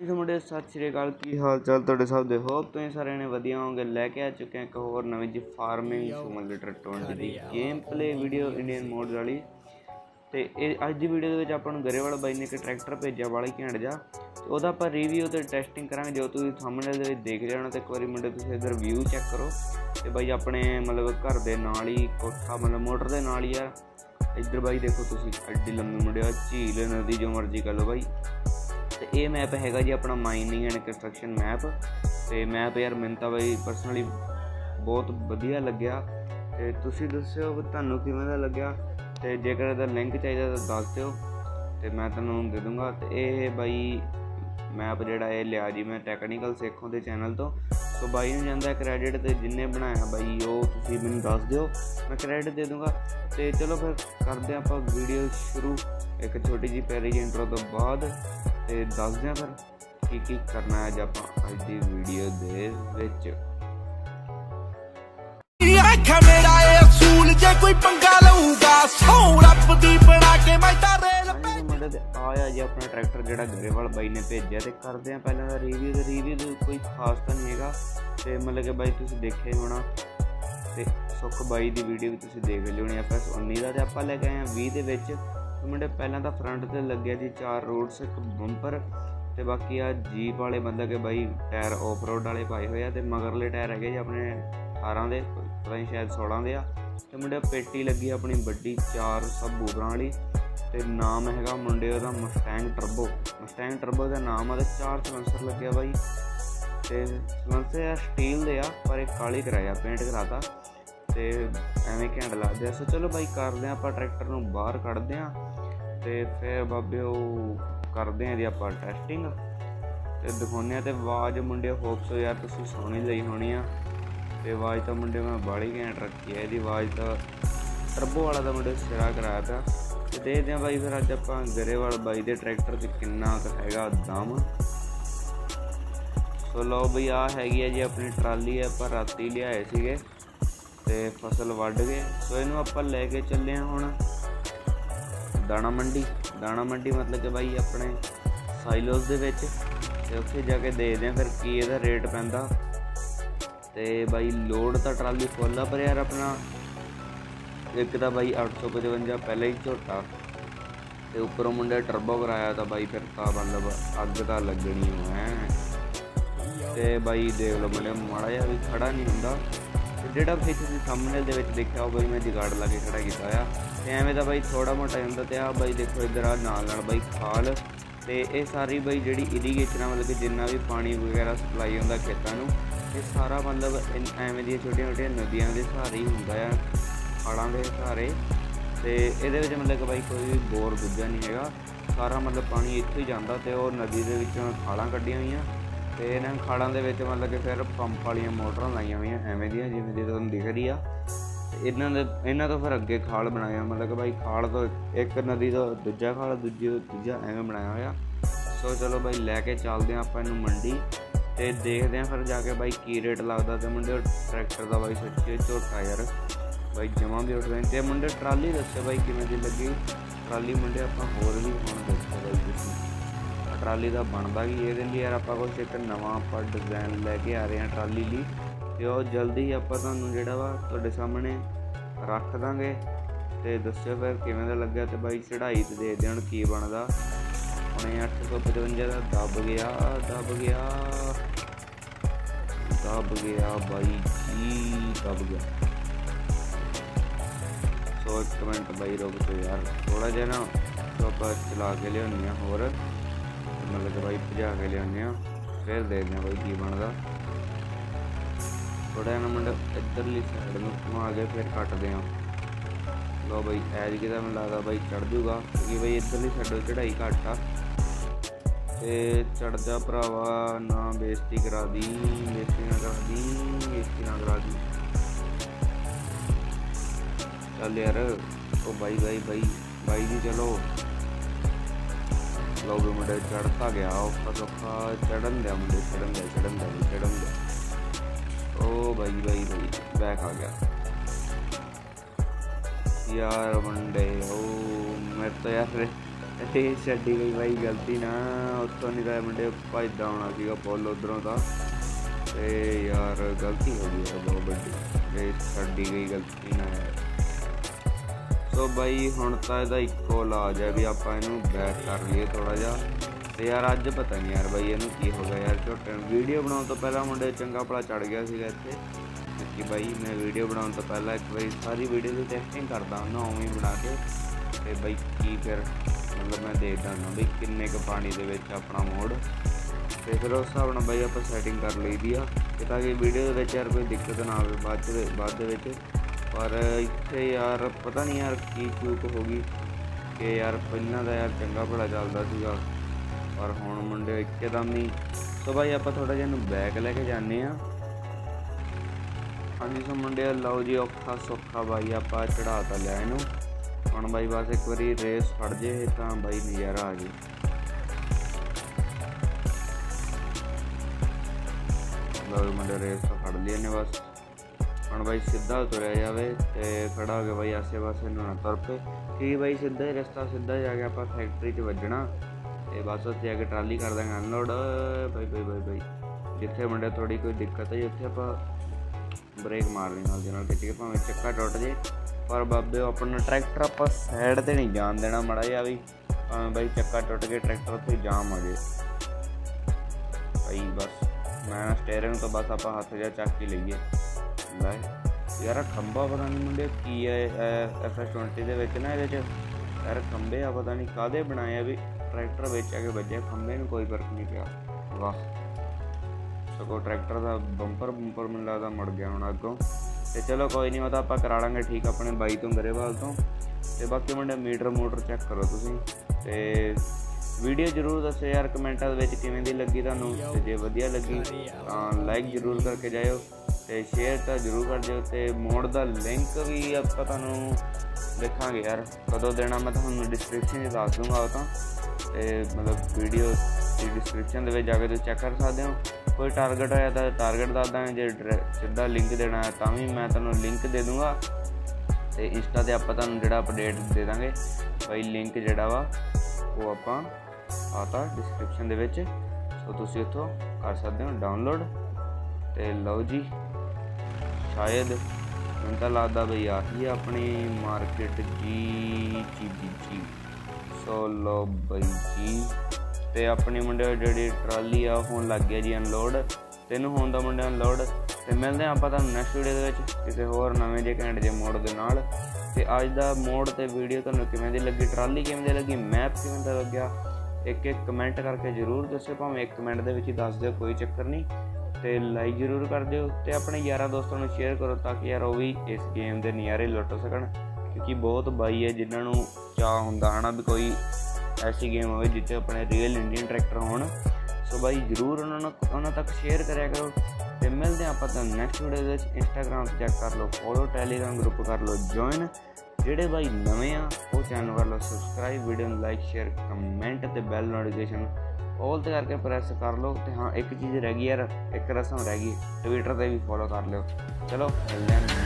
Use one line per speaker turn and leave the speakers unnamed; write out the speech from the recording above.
ਜੀ ਮੁੰਡੇ ਸਤਿ ਸ਼੍ਰੀ ਅਕਾਲ। ਕੀ ਹਾਲ ਚਾਲ ਤੁਹਾਡੇ ਸਭ ਦੇ? ਹੋਪ ਤੁਸੀਂ ਸਾਰਿਆਂ ਨੇ ਵਧੀਆ ਹੋਵੋਗੇ ਲੈ ਕੇ ਆ ਚੁੱਕੇ ਹਾਂ ਇੱਕ ਹੋਰ ਨਵੀਂ ਜੀ ਫਾਰਮਿੰਗ ਸਿਮੂਲੇਟਰ 20 ਦੀ game play video Indian mod ਵਾਲੀ। ਤੇ ਇਹ ਅੱਜ ਦੀ ਵੀਡੀਓ ਦੇ ਵਿੱਚ ਆਪਾਂ ਨੂੰ ਗਰੇਵਾਲ ਬਾਈ ਨੇ ਇੱਕ ਟਰੈਕਟਰ ਭੇਜਿਆ ਵਾਲੀ ਘੈਂਟ ਜਾ ਉਹਦਾ ਆਪਾਂ ਰਿਵਿਊ ਤੇ ਟੈਸਟਿੰਗ ਕਰਾਂਗੇ ਜੋ ਤੁਸੀਂ ਥੰਬਨੇਲ ਦੇ ਵਿੱਚ ਦੇਖ ਰਹੇ ਹੋਣਾ ਤੇ ਇੱਕ ਵਾਰੀ ਮੁੰਡੇ ਤੁਸੀਂ ਇਧਰ ਵਿਊ ਚੈੱਕ ਕਰੋ। ਤੇ ਬਾਈ ਆਪਣੇ ਮਤਲਬ ਘਰ ਦੇ ਨਾਲ ਹੀ ਕੋਠਾ ਮਤਲਬ ਮੋਟਰ ਦੇ ਨਾਲ ਹੀ ਆ। ਇੱਧਰ ਬਾਈ ਦੇਖੋ ਤੁਸੀਂ ਐਡੀ ਲੰਮੀ ਮੁੰਡਿਆ ਝੀਲ ਨਦੀ ਜੋ ਮਰਜ਼ੀ ਕਰ ਲਓ ਬਾਈ। ਤੇ ਇਹ ਮੈਪ ਹੈਗਾ ਜੀ ਆਪਣਾ ਮਾਈਨਿੰਗ ਐਂਡ ਕੰਸਟਰਕਸ਼ਨ ਮੈਪ ਤੇ ਮੈਪ ਯਾਰ ਮੈਨੂੰ ਤਾਂ ਬਈ ਪਰਸਨਲੀ ਬਹੁਤ ਵਧੀਆ ਲੱਗਿਆ। ਤੇ ਤੁਸੀਂ ਦੱਸਿਓ ਵੀ ਤੁਹਾਨੂੰ ਕਿਵੇਂ ਦਾ ਲੱਗਿਆ? ਤੇ ਜੇਕਰ ਇਹਦਾ ਲਿੰਕ ਚਾਹੀਦਾ ਤਾਂ ਦੱਸ ਦਿਓ। ਤੇ ਮੈਂ ਤੁਹਾਨੂੰ ਦੇ ਦੂੰਗਾ। ਤੇ ਇਹ ਬਾਈ ਮੈਪ ਜਿਹੜਾ ਇਹ ਲਿਆ ਜੀ ਮੈਂ ਟੈਕਨੀਕਲ ਸੇਖੋਂ ਦੇ ਚੈਨਲ ਤੋਂ। ਸੋ ਬਾਈ ਨੂੰ ਜਾਂਦਾ ਕ੍ਰੈਡਿਟ ਤੇ ਜਿੰਨੇ ਬਣਾਇਆ ਬਾਈ ਉਹ ਤੁਸੀਂ ਮੈਨੂੰ ਦੱਸ ਦਿਓ। ਮੈਂ ਕ੍ਰੈਡਿਟ ਦੇ ਦੂੰਗਾ। ਤੇ ਚਲੋ ਫਿਰ ਕਰਦੇ ਹਾਂ ਆਪਾਂ ਵੀਡੀਓ ਸ਼ੁਰੂ। ਇੱਕ ਛੋਟੀ ਜੀ ਪੈਰੀ ਜਿਹੀ ਇੰਟਰੋ ਤੋਂ ਬਾਅਦ। ਤੇ ਦੱਸਦੇ ਹਾਂ ਫਿਰ ਕੀ ਕੀ ਕਰਨਾ ਹੈ ਅੱਜ ਆਪਾਂ ਅੱਜ ਦੀ ਵੀਡੀਓ ਦੇ ਵਿੱਚ।
ਆਖਾ ਮੇਰਾ ਇਹ ਅਸੂਲ ਜੇ ਕੋਈ ਪੰਗਾ ਲਊਗਾ ਸੌ ਰੱਬ ਦੀ ਬਣਾ ਕੇ ਮੈਂ ਤਾਂ ਰੇਲ
ਹਾਂਜੀ ਮੁੰਡੇ ਤੇ ਆਇਆ ਜੀ ਆਪਣਾ ਟਰੈਕਟਰ ਜਿਹੜਾ ਗਰੇਵਾਲ ਬਾਈ ਨੇ ਭੇਜਿਆ ਤੇ ਕਰਦੇ ਆ ਪਹਿਲਾਂ ਦਾ ਰਿਵਿਊ ਤੇ ਰਿਵਿਊ ਦੇ ਕੋਈ ਖਾਸ ਤਾਂ ਨਹੀਂ ਹੈਗਾ। ਤੇ ਮਤਲਬ ਕਿ ਬਾਈ ਤੁਸੀਂ ਦੇਖਿਆ ਹੀ ਹੋਣਾ ਤੇ ਸੁੱਖ ਬਾਈ ਦੀ ਵੀਡੀਓ ਵੀ ਤੁਸੀਂ ਦੇਖ ਲਈ ਹੋਣੀ ਆਪਾਂ 19 ਦਾ ਤੇ ਆਪਾਂ ਲੈ ਕੇ ਆਏ ਆ 20 ਦੇ ਵਿੱਚ। ਤੇ ਮੁੰਡੇ ਪਹਿਲਾਂ ਤਾਂ ਫਰੰਟ ਤੇ ਲੱਗਿਆ ਜੀ ਚਾਰ ਰੋਡਸ ਇੱਕ ਬੰਪਰ ਤੇ ਬਾਕੀ ਆ ਜੀਪ ਵਾਲੇ ਮਤਲਬ ਕਿ ਬਾਈ ਟਾਇਰ ਆਫ ਰੋਡ ਵਾਲੇ ਪਾਏ ਹੋਏ ਆ ਤੇ ਮਗਰਲੇ ਟਾਇਰ ਹੈਗੇ ਜੀ ਆਪਣੇ 18 ਦੇ, ਪਤਾ ਨਹੀਂ ਸ਼ਾਇਦ 16 ਦੇ ਆ। ਤੇ ਮੁੰਡੇ ਪੇਟੀ ਲੱਗੀ ਆਪਣੀ ਵੱਡੀ ਚਾਰ ਸਬ ਬੂਬਰਾਂ ਵਾਲੀ ਤੇ ਨਾਮ ਹੈਗਾ ਮੁੰਡੇ ਉਹਦਾ ਮਸਟੈਂਗ ਟਰਬੋ ਮਸਟੈਂਗ ਟਰਬੋ ਦਾ ਨਾਮ ਆ ਤੇ ਚਾਰ ਸਲੈਂਸਰ ਲੱਗਿਆ ਬਾਈ। ਤੇ ਸਲੈਂਸਰ ਆ ਸਟੀਲ ਦੇ ਆ, ਪਰ ਇਹ ਕਾਲੀ ਕਰਾਇਆ ਪੇਂਟ ਕਰਾਤਾ। ਤੇ ਐਵੇਂ ਘੈਂਟ ਲੱਗਦੇ ਆ। ਚਲੋ ਬਾਈ, ਕਰਦੇ ਆ ਆਪਾਂ ਟਰੈਕਟਰ ਨੂੰ ਬਾਹਰ ਕੱਢਦੇ ਆ ਤੇ ਫਿਰ ਬਾਬੇ ਉਹ ਕਰਦੇ ਆ ਇਹਦੀ ਆਪਾਂ ਟੈਸਟਿੰਗ ਤੇ ਦਿਖਾਉਂਦੇ ਆ ਤੇ ਆਵਾਜ਼ ਮੁੰਡੇ ਹੋਪਸ ਯਾਰ ਤੁਸੀਂ ਸੋਹਣੀ ਲਈ ਹੋਣੀ ਆ। ਤੇ ਆਵਾਜ਼ ਤਾਂ ਮੁੰਡੇ ਮੈਂ ਬਾੜੀ ਘੈਂਟ ਰੱਖੀ ਹੈ ਇਹਦੀ ਆਵਾਜ਼ ਤਾਂ ਟਰਬੋ ਵਾਲਾ ਦਾ ਮੁੰਡੇ ਸਿਰਾ ਕਰਾਇਆ ਪਿਆ। ਤੇ ਦੇਖਦੇ ਆ ਬਾਈ ਫਿਰ ਅੱਜ ਆਪਾਂ ਗਰੇਵਾਲ ਬਾਈ ਦੇ ਟਰੈਕਟਰ 'ਚ ਕਿੰਨਾ ਕੁ ਹੈਗਾ ਦਮ। ਸੋ ਲਓ ਬਈ ਆ ਹੈਗੀ ਹੈ ਜੀ ਆਪਣੀ ਟਰਾਲੀ, ਆਪਾਂ ਰਾਤੀ ਲਿਆਏ ਸੀਗੇ। ਤੇ ਫਸਲ ਵੱਢ ਗਏ। ਸੋ ਇਹਨੂੰ ਆਪਾਂ ਲੈ ਕੇ ਚੱਲੇ ਹਾਂ ਹੁਣ ਦਾਣਾ ਮੰਡੀ। ਦਾਣਾ ਮੰਡੀ ਮਤਲਬ ਕਿ ਬਾਈ ਆਪਣੇ ਸਾਈਲੋਸ ਦੇ ਵਿੱਚ। ਤੇ ਉੱਥੇ ਜਾ ਕੇ ਦੇਖਦੇ ਆ ਫਿਰ ਕੀ ਇਹਦਾ ਰੇਟ ਪੈਂਦਾ। ਤੇ ਬਾਈ ਲੋਡ ਤਾਂ ਟਰਾਲੀ ਫੁੱਲ ਆ, ਪਰ ਯਾਰ ਆਪਣਾ ਇੱਕ ਤਾਂ ਬਾਈ 855 ਪਹਿਲਾਂ ਹੀ ਝੋਟਾ। ਤੇ ਉੱਪਰੋਂ ਮੁੰਡੇ ਟਰਬੋ ਕਰਾਇਆ ਤਾਂ ਬਾਈ ਫਿਰ ਤਾਂ ਮਤਲਬ ਅੱਗ ਤਾਂ ਲੱਗਣੀ ਹੈ। ਤੇ ਬਾਈ ਦੇਖ ਲਓ ਮੁੰਡੇ ਮਾੜਾ ਜਿਹਾ ਵੀ ਖੜਾ ਨਹੀਂ ਹੁੰਦਾ। ਜਿਹੜਾ ਵੀ ਤੁਸੀਂ ਸਾਹਮਣੇ ਦੇ ਵਿੱਚ ਦੇਖਿਆ ਉਹ ਬਾਈ ਮੈਂ ਜਗਾੜ ਲਾ ਕੇ ਖੜਾ ਕੀਤਾ ਆ ਤੇ ਐਵੇਂ ਦਾ ਬਾਈ ਥੋੜਾ ਮੋਟਾ ਹੁੰਦਾ ਤੇ ਆ ਬਾਈ ਦੇਖੋ ਇਧਰ ਆ ਨਾਲ ਨਾਲ ਬਾਈ ਖਾਲ, ਤੇ ਇਹ ਸਾਰੀ ਬਾਈ ਜਿਹੜੀ ਇਰੀਗੇਸ਼ਨ ਆ, ਮਤਲਬ ਕਿ ਜਿੰਨਾ ਵੀ ਪਾਣੀ ਵਗੈਰਾ ਸਪਲਾਈ ਹੁੰਦਾ ਖੇਤਾਂ ਨੂੰ, ਇਹ ਸਾਰਾ ਮਤਲਬ ਇਨ- ਐਵੇਂ ਦੀਆਂ ਛੋਟੀਆਂ ਛੋਟੀਆਂ ਨਦੀਆਂ ਦੇ ਸਹਾਰੇ ਹੀ ਹੁੰਦਾ ਆ, ਖਾਲਾਂ ਦੇ ਸਹਾਰੇ, ਤੇ ਇਹਦੇ ਵਿੱਚ ਮਤਲਬ ਕਿ ਬਾਈ ਕੋਈ ਵੀ ਬੋਰ ਦੂਜਾ ਨਹੀਂ ਹੈਗਾ, ਸਾਰਾ ਮਤਲਬ ਪਾਣੀ ਇੱਥੋਂ ਹੀ ਜਾਂਦਾ ਤੇ ਉਹ ਨਦੀ ਦੇ ਵਿੱਚੋਂ ਖਾਲਾਂ ਕੱਢੀਆਂ ਹੋਈਆਂ ਤੇ ਇਹਨਾਂ ਖਾੜਾਂ ਦੇ ਵਿੱਚ ਮਤਲਬ ਕਿ ਫਿਰ ਪੰਪ ਵਾਲੀਆਂ ਮੋਟਰਾਂ ਲਾਈਆਂ ਹੋਈਆਂ, ਐਵੇਂ ਦੀਆਂ, ਜਿਵੇਂ ਦੀ ਤੁਹਾਨੂੰ ਦਿਖ ਰਹੀ ਆ। ਇਹਨਾਂ ਦੇ, ਇਹਨਾਂ ਤੋਂ ਫਿਰ ਅੱਗੇ ਖਾਲ ਬਣਾਇਆ, ਮਤਲਬ ਕਿ ਬਾਈ ਖਾਲ ਤੋਂ ਇੱਕ ਨਦੀ ਤੋਂ ਦੂਜਾ ਖਾਲ, ਦੂਜੀ ਤੋਂ ਤੀਜਾ, ਐਵੇਂ ਬਣਾਇਆ ਹੋਇਆ। ਸੋ ਚਲੋ ਬਾਈ, ਲੈ ਕੇ ਚੱਲਦੇ ਹਾਂ ਆਪਾਂ ਇਹਨੂੰ ਮੰਡੀ ਤੇ ਦੇਖਦੇ ਹਾਂ ਫਿਰ ਜਾ ਕੇ ਬਾਈ ਕੀ ਰੇਟ ਲੱਗਦਾ ਤੇ ਮੁੰਡੇ ਟਰੈਕਟਰ ਦਾ ਬਾਈ ਸੱਚੀ ਝੋਟਾ ਯਾਰ। ਬਾਈ ਜਮਾਂ ਵੀ ਉੱਠਦੇ ਨੇ। ਤੇ ਮੁੰਡੇ ਟਰਾਲੀ ਦੱਸਿਓ ਬਾਈ ਕਿਵੇਂ ਦੀ ਲੱਗੀ? ਟਰਾਲੀ ਮੁੰਡੇ ਆਪਾਂ ਹੋਰ ਵੀ ਹੁਣ ਦੇਖੋ ਬਾਈ ਟਰਾਲੀ ਦਾ ਬਣਦਾ ਕੀ ਇਹਦੇ ਲਈ ਯਾਰ ਆਪਾਂ ਕੁਛ ਇੱਕ ਨਵਾਂ ਆਪਾਂ ਡਿਜ਼ਾਈਨ ਲੈ ਕੇ ਆ ਰਹੇ ਹਾਂ ਟਰਾਲੀ ਲਈ ਤੇ ਉਹ ਜਲਦੀ ਆਪਾਂ ਤੁਹਾਨੂੰ ਜਿਹੜਾ ਵਾ ਤੁਹਾਡੇ ਸਾਹਮਣੇ ਰੱਖ ਦਾਂਗੇ ਤੇ ਦੱਸਿਓ ਫਿਰ ਕਿਵੇਂ ਦਾ ਲੱਗਿਆ ਤੇ ਬਾਈ ਚੜ੍ਹਾਈ ਤੇ ਦੇ ਦੇਣ ਕੀ ਬਣਦਾ। ਹੁਣੇ 855 ਦਾ ਦੱਬ ਗਿਆ ਦੱਬ ਗਿਆ ਦੱਬ ਗਿਆ ਬਾਈ ਜੀ, ਦੱਬ ਗਿਆ। ਸੋ ਇੱਕ ਮਿੰਟ ਬਾਈ ਰੁਕ ਤੇ ਯਾਰ ਥੋੜਾ ਜਿਹਾ ਨਾ ਆਪਾਂ ਚਲਾ ਕੇ ਲਿਆਉਣੀ ਆ ਹੋਰ। ਮਤਲਬ ਕਿ ਬਾਈ ਭਜਾ ਕੇ ਲਿਆਉਣੇ ਆ ਫਿਰ ਦੇਖਦੇ ਆ ਬਾਈ ਕੀ ਬਣਦਾ। ਥੋੜਾ ਜਿਹਾ ਮੁੰਡਾ ਇੱਧਰਲੀ ਸਾਈਡ ਨੂੰ ਘੁਮਾ ਕੇ ਫਿਰ ਕੱਟਦੇ ਆ ਲੋ ਬਾਈ, ਐਜ ਕਿਦਾ ਮੈਨੂੰ ਲੱਗਦਾ ਬਾਈ ਚੜ ਜੂਗਾ, ਕਿਉਂਕਿ ਬਾਈ ਇੱਧਰਲੀ ਸਾਈਡ ਚੜਾਈ ਘੱਟ ਆ। ਤੇ ਚੜਦਾ ਭਰਾਵਾ ਨਾ ਬੇਇੱਜ਼ਤੀ ਕਰਾ ਦੀ, ਬੇਇੱਜ਼ਤੀ ਨਾ ਕਰਾ ਦੀ, ਬੇਇੱਜ਼ਤੀ ਨਾ ਕਰਾ ਦੀ। ਚੱਲ ਯਾਰ, ਉਹ ਬਾਈ ਬਾਈ ਬਾਈ ਬਾਈ ਜੀ ਚਲੋ। ਲੋ ਵੀ ਮੁੰਡੇ ਚੜਤਾ ਗਿਆ ਔਖਾ ਸੌਖਾ ਚੜਨ ਦਿਆ ਮੁੰਡੇ ਚੜਨ ਦਿਆ ਚੜਨ ਦਿਆ ਚੜਨ ਦਿਆ ਉਹ ਬਾਈ ਬਾਈ ਬਾਈ ਬੈਕ ਆ ਗਿਆ ਯਾਰ ਮੁੰਡੇ ਉਹ ਮੇਰੇ ਤਾਂ ਯਾਰ ਤੇ ਛੱਡੀ ਗਈ ਬਾਈ ਗਲਤੀ ਨਾ ਉੱਥੋਂ ਨਹੀਂ ਤਾਂ ਮੁੰਡੇ ਭੱਜਦਾ ਆਉਣਾ ਸੀਗਾ ਪੁੱਲ ਉਧਰੋਂ ਦਾ ਤੇ ਯਾਰ ਗਲਤੀ ਹੋ ਗਈ ਯਾਰ ਬਹੁਤ ਵੱਡੀ ਤੇ ਛੱਡੀ ਗਈ ਗਲਤੀ ਨਾਲ ਯਾਰ ਸੋ ਬਾਈ, ਹੁਣ ਤਾਂ ਇਹਦਾ ਇੱਕੋ ਇਲਾਜ ਹੈ ਵੀ ਆਪਾਂ ਇਹਨੂੰ ਬੈਕ ਕਰ ਲਈਏ ਥੋੜਾ ਜਿਹਾ। ਤੇ ਯਾਰ ਅੱਜ ਪਤਾ ਨਹੀਂ ਯਾਰ ਬਾਈ ਇਹਨੂੰ ਕੀ ਹੋ ਗਿਆ ਯਾਰ, ਝੋਟੇ ਨੂੰ। ਵੀਡੀਓ ਬਣਾਉਣ ਤੋਂ ਪਹਿਲਾਂ ਮੁੰਡੇ ਚੰਗਾ ਭਲਾ ਚੜ ਗਿਆ ਸੀਗਾ ਇੱਥੇ। ਕਿ ਬਾਈ, ਮੈਂ ਵੀਡੀਓ ਬਣਾਉਣ ਤੋਂ ਪਹਿਲਾਂ ਇੱਕ ਵਾਰੀ ਸਾਰੀ ਵੀਡੀਓ ਦੀ ਟੈਸਟਿੰਗ ਕਰਦਾ ਹੁੰਦਾ, ਉਵੇਂ ਹੀ ਬਣਾ ਕੇ। ਤੇ ਬਾਈ ਕੀ ਫਿਰ, ਮਤਲਬ ਮੈਂ ਦੇਖਦਾ ਹੁੰਦਾ ਬਈ ਕਿੰਨੇ ਕੁ ਪਾਣੀ ਦੇ ਵਿੱਚ ਆਪਣਾ ਮੋੜ। ਤੇ ਫਿਰ ਉਸ ਹਿਸਾਬ ਨਾਲ ਬਾਈ ਆਪਾਂ ਸੈਟਿੰਗ ਕਰ ਲਈਦੀ ਆ। ਕਿ ਤਾਂ ਕਿ ਵੀਡੀਓ ਦੇ ਵਿੱਚ ਯਾਰ ਕੋਈ ਦਿੱਕਤ ਨਾ ਆਵੇ, ਬਾਅਦ ਚ ਬਾਅਦ ਦੇ ਵਿੱਚ। ਪਰ ਇੱਥੇ ਯਾਰ ਪਤਾ ਨਹੀਂ ਯਾਰ ਕੀ ਚੂਕ ਹੋ ਗਈ ਕਿ ਯਾਰ ਪਹਿਲਾਂ ਦਾ ਯਾਰ ਚੰਗਾ ਭਲਾ ਚੱਲਦਾ ਸੀਗਾ, ਪਰ ਹੁਣ ਮੁੰਡੇ ਇੱਕਦਮ ਹੀ, ਸੋ ਬਾਈ ਆਪਾਂ ਥੋੜਾ ਜਿਹਾ ਇਹਨੂੰ ਬੈਕ ਲੈ ਕੇ ਜਾਂਦੇ ਆ ਹਾਂਜੀ, ਸੋ ਮੁੰਡੇ ਲਓ ਜੀ ਔਖਾ ਸੌਖਾ ਬਾਈ, ਆਪਾਂ ਚੜਾ ਤਾ ਲਿਆ ਇਹਨੂੰ। ਹੁਣ ਬਾਈ ਬਸ ਇੱਕ ਵਾਰੀ ਰੇਸ ਫੜ ਜੇ ਤਾਂ ਬਾਈ ਨਜ਼ਾਰਾ ਆ ਜੀ। ਲਓ ਜੀ ਮੁੰਡੇ ਰੇਸ ਤਾਂ ਫੜ ਲਈ ਇਹਨੇ ਬਸ। ਹੁਣ ਬਾਈ ਸਿੱਧਾ ਤੁਰਿਆ ਜਾਵੇ ਤੇ ਖੜਾ ਹੋ ਕੇ ਬਾਈ ਆਸੇ ਪਾਸੇ ਨੂੰ ਨਾ ਤੁਰ ਪਏ। ਕਿ ਬਾਈ, ਸਿੱਧਾ ਹੀ ਰਸਤਾ ਸਿੱਧਾ ਜਾ ਕੇ ਆਪਾਂ ਫੈਕਟਰੀ 'ਚ ਵੱਜਣਾ ਤੇ ਬਸ ਉੱਥੇ ਆ ਕੇ ਟਰਾਲੀ ਕਰ ਦਾਂਗੇ ਅਨਲੋਡ ਬਾਈ ਬਾਈ ਬਾਈ ਬਾਈ। ਜਿੱਥੇ ਮੁੰਡੇ ਥੋੜੀ ਕੋਈ ਦਿੱਕਤ ਹੈ ਉੱਥੇ ਆਪਾਂ ਬ੍ਰੇਕ ਮਾਰਨੀ ਨਾਲ ਦੇ ਨਾਲ ਖਿੱਚ ਕੇ ਭਾਵੇਂ ਚੱਕਾ ਟੁੱਟ ਜੇ। ਪਰ ਬਾਬੇ ਆਪਣਾ ਟਰੈਕਟਰ ਆਪਾਂ ਸਾਈਡ ਤੇ ਨਹੀਂ ਜਾਣ ਦੇਣਾ ਮੜਾ ਜਿਹਾ ਵੀ। ਭਾਵੇਂ ਬਾਈ ਚੱਕਾ ਟੁੱਟ ਕੇ ਟਰੈਕਟਰ ਉੱਥੇ ਜਾਮ ਹੋ ਜੇ। ਭਾਈ ਬਸ ਮੈਂ ਸਟੀਅਰਿੰਗ ਤੋਂ ਬਸ ਆਪਾਂ ਹੱਥ ਜਿਹਾ ਚੱਕ ਹੀ ਲਈਏ। ਲੈ ਯਾਰ ਖੰਭਾ ਪਤਾ ਨਹੀਂ ਮੁੰਡੇ ਕੀ ਹੈ FS20 ਦੇ ਵਿੱਚ ਨਾ ਇਹਦੇ ਚ। ਯਾਰ ਖੰਭੇ ਆ ਪਤਾ ਨਹੀਂ ਕਾਦੇ ਬਣਾਏ ਆ ਵੀ ਟਰੈਕਟਰ ਵਿੱਚ ਆ ਕੇ ਵੱਜਿਆ, ਖੰਭੇ ਨੂੰ ਕੋਈ ਫ਼ਰਕ ਨਹੀਂ ਪਿਆ। ਵਾਹ। ਸਗੋਂ ਟਰੈਕਟਰ ਦਾ ਬੰਪਰ ਬੰਪਰ ਮੈਨੂੰ ਲੱਗਦਾ ਮੁੜ ਗਿਆ ਹੁਣ ਅੱਗੋਂ। ਤੇ ਚਲੋ ਕੋਈ ਨਹੀਂ ਉਹ ਤਾਂ ਆਪਾਂ ਕਰਾ ਲਾਂਗੇ ਠੀਕ ਆਪਣੇ ਬਾਈ ਤੋਂ ਗਰੇਵਾਲ ਤੋਂ। ਤੇ ਬਾਕੀ ਮੁੰਡੇ ਮੀਟਰ ਮੋਟਰ ਚੈੱਕ ਕਰੋ ਤੁਸੀਂ। ਤੇ ਵੀਡੀਓ ਜਰੂਰ ਦੱਸਿਓ ਯਾਰ ਕਮੈਂਟਾਂ ਦੇ ਵਿੱਚ ਕਿਵੇਂ ਦੀ ਲੱਗੀ ਤੁਹਾਨੂੰ। ਤੇ ਜੇ ਵਧੀਆ ਲੱਗੀ ਤਾਂ ਲਾਈਕ ਜਰੂਰ ਕਰਕੇ ਜਾਇਓ। ਤੇ ਸ਼ੇਅਰ ਤਾਂ ਜਰੂਰ ਕਰ ਦਿਓ ਤੇ ਮੋੜ ਦਾ ਲਿੰਕ ਵੀ ਆਪਾਂ ਤੁਹਾਨੂੰ ਦੇਖਾਂਗੇ ਯਾਰ, ਕਦੋਂ ਦੇਣਾ ਮੈਂ ਤੁਹਾਨੂੰ ਡਿਸਕ੍ਰਿਪਸ਼ਨ 'ਚ ਦੱਸ ਦੂੰਗਾ ਉਹ ਤਾਂ। ਤੇ ਮਤਲਬ ਵੀਡੀਓ ਦੀ ਡਿਸਕ੍ਰਿਪਸ਼ਨ ਦੇ ਵਿੱਚ ਜਾ ਕੇ ਤੁਸੀਂ ਚੈੱਕ ਕਰ ਸਕਦੇ ਹੋ। ਕੋਈ ਟਾਰਗੇਟ ਹੋਇਆ ਤਾਂ ਟਾਰਗੇਟ ਦੱਸ ਦਾਂਗੇ, ਜੇ ਡਰ- ਸਿੱਧਾ ਲਿੰਕ ਦੇਣਾ ਹੈ ਤਾਂ ਵੀ ਮੈਂ ਤੁਹਾਨੂੰ ਲਿੰਕ ਦੇ ਦੂੰਗਾ। ਤੇ ਇੰਸਟਾ ਤੇ ਆਪਾਂ ਤੁਹਾਨੂੰ ਜਿਹੜਾ ਅਪਡੇਟ ਦੇ ਦਾਂਗੇ, ਬਾਈ ਲਿੰਕ ਜਿਹੜਾ ਵਾ, ਉਹ ਆਪਾਂ ਆਤਾ ਡਿਸਕ੍ਰਿਪਸ਼ਨ ਦੇ ਵਿੱਚ। ਸੋ ਤੁਸੀਂ ਉੱਥੋਂ ਕਰ ਸਕਦੇ ਹੋ ਡਾਊਨਲੋਡ ਤੇ ਲਓ ਜੀ ਸ਼ਾਇਦ ਮੈਨੂੰ ਤਾਂ ਲੱਗਦਾ ਬਈ ਆਹੀ ਆਪਣੀ ਮਾਰਕੀਟ ਜੀ ਜੀ ਜੀ ਜੀ। ਸੋ ਲਓ ਬਈ ਜੀ। ਤੇ ਆਪਣੀ ਮੁੰਡੇ ਜਿਹੜੀ ਟਰਾਲੀ ਆ ਹੁਣ ਲੱਗ ਗਿਆ ਜੀ ਅਨਲੋਡ ਤੈਨੂੰ ਹੋਣ ਦਾ ਮੁੰਡੇ ਅਨਲੋਡ ਤੇ ਮਿਲਦੇ ਹਾਂ ਆਪਾਂ ਤੁਹਾਨੂੰ ਨੈਕਸਟ ਵੀਡੀਓ ਦੇ ਵਿੱਚ ਕਿਸੇ ਹੋਰ ਨਵੇਂ ਜਿਹੇ ਘੈਂਟ ਜਿਹੇ ਮੋਡ ਦੇ ਨਾਲ। ਤੇ ਅੱਜ ਦਾ ਮੋਡ ਤੇ ਵੀਡੀਓ ਤੁਹਾਨੂੰ ਕਿਵੇਂ ਦੀ ਲੱਗੀ, ਟਰਾਲੀ ਕਿਵੇਂ ਦੀ ਲੱਗੀ ਮੈਪ ਕਿਵੇਂ ਦਾ ਲੱਗਿਆ ਇੱਕ ਇੱਕ ਕਮੈਂਟ ਕਰਕੇ ਜਰੂਰ ਦੱਸਿਓ। ਭਾਵੇਂ ਇੱਕ ਕਮੈਂਟ ਦੇ ਵਿੱਚ ਹੀ ਦੱਸ ਦਿਓ, ਕੋਈ ਚੱਕਰ ਨਹੀਂ। ਤੇ ਲਾਈਕ ਜਰੂਰ ਕਰ ਦਿਓ ਤੇ ਆਪਣੇ ਯਾਰਾਂ ਦੋਸਤਾਂ ਨੂੰ ਸ਼ੇਅਰ ਕਰੋ ਤਾਂ ਕਿ ਯਾਰ ਉਹ ਵੀ ਇਸ ਗੇਮ ਦੇ ਨਜ਼ਾਰੇ ਲੁੱਟ ਸਕਣ। ਕਿਉਂਕਿ ਬਹੁਤ ਬਾਈ ਹੈ ਜਿਨ੍ਹਾਂ ਨੂੰ ਚਾਹ ਹੁੰਦਾ ਹਨਾ ਵੀ ਕੋਈ ਐਸੀ ਗੇਮ ਹੋਵੇ ਜਿੱਥੇ ਆਪਣੇ ਰੀਅਲ ਇੰਡੀਅਨ ਟਰੈਕਟਰ ਹੋਣ। ਸੋ ਬਾਈ ਜਰੂਰ ਉਹਨਾਂ ਨੂੰ, ਉਹਨਾਂ ਤੱਕ ਸ਼ੇਅਰ ਕਰਿਆ ਕਰੋ ਤੇ ਮਿਲਦੇ ਹਾਂ ਆਪਾਂ ਤੁਹਾਨੂੰ ਨੈਕਸਟ ਵੀਡੀਓ ਦੇ ਵਿੱਚ। ਇੰਸਟਾਗ੍ਰam ਤੇ ਚੈੱਕ ਕਰ ਲਓ ਫੋਲੋ ਟੈਲੀਗ੍ਰਾਮ ਗਰੁੱਪ ਕਰ ਲਓ ਜੁਆਇਨ ਜਿਹੜੇ ਬਾਈ ਨਵੇਂ ਆ, ਉਹ ਚੈਨਲ ਕਰ ਲਓ ਸਬਸਕ੍ਰਾਈਬ ਵੀਡੀਓ ਨੂੰ ਲਾਈਕ ਸ਼ੇਅਰ ਕਮੈਂਟ ਤੇ ਬੈਲ ਨੋਟੀਫਿਕੇਸ਼ਨ ਆਲਤ ਕਰਕੇ ਪ੍ਰੈਸ ਕਰ ਲਓ ਤੇ ਹਾਂ, ਇੱਕ ਚੀਜ਼ ਰਹਿ ਗਈ ਯਾਰ, ਇੱਕ ਰਸਮ ਰਹਿ ਗਈ ਟਵਿੱਟਰ ਤੇ ਵੀ ਫੋਲੋ ਕਰ ਲਿਓ। ਚਲੋ, ਮਿਲਦੇ ਹਾਂ